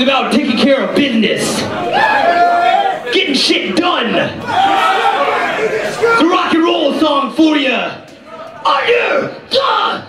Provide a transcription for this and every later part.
song's about taking care of business. Getting shit done. The rock and roll song for you. Under the gun!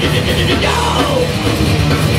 Go!